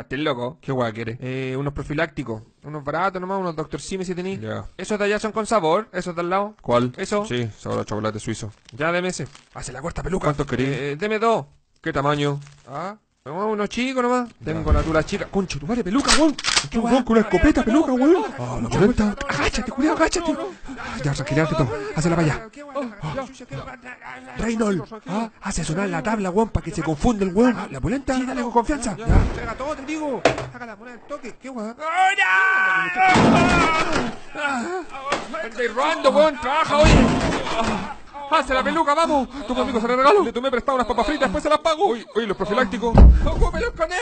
Castel loco. ¿Qué guay quieres? Eh, unos profilácticos. Unos baratos nomás, unos Dr. Simi si tenéis. Ya. ¿Esos de allá son con sabor? ¿Esos de al lado? ¿Cuál? ¿Eso? Sí, sabor a chocolate suizo. Ya, deme ese. Hace la cuarta peluca. ¿Cuántos querés? Eh, deme dos. ¿Qué tamaño? Ah, no, unos chicos nomás. Tengo la tula chica. Concho, tu madre, peluca, weón. ¿Qué weón con una escopeta, peluca, weón? Ah, la. Agáchate, cuidado, agáchate. Ya, tranquilízate todo. Hazla para allá. Reynold, ah, hace sonar la tabla, weón, para que se confunda el weón. la polenta. Sí, dale con confianza. Ya, entrega todo, te digo. Saca la moneda del toque. ¿Qué weón? Estoy robando, weón. Trabaja hoy. Hace la peluca, vamos. Tu amigo se la regalo. Le tomé prestado unas papas fritas, después se las pago. Oye, oye, los profilácticos. ¡Ocúpelos con él!